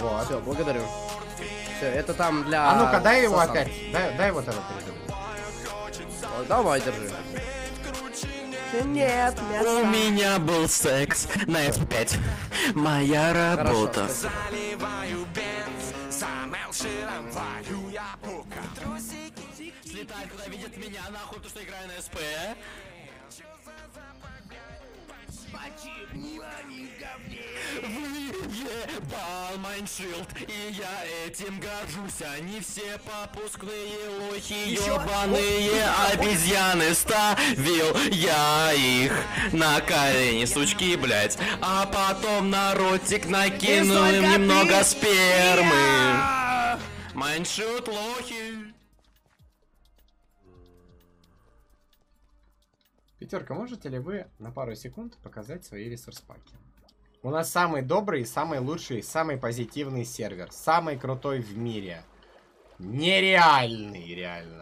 Вот. Все, благодарю. Все, это там для... А ну-ка, дай его Сасан. опять. Дай, дай вот это передумал. О, Давай, держи. Нет, У меня был секс на F5. Моя работа. Хорошо, Слетай, куда видит меня, нахуй, то что играю на СП. Выебал MineShield, и я этим горжусь. Они все попускные лохи, ебаные обезьяны. Ставил я их на колени, сучки, блять. А потом на ротик накинул им немного спермы. MineShield лохи. Пятерка, можете ли вы на пару секунд показать свои ресурс-паки? У нас самый добрый, самый лучший, самый позитивный сервер. Самый крутой в мире. Нереальный, реально.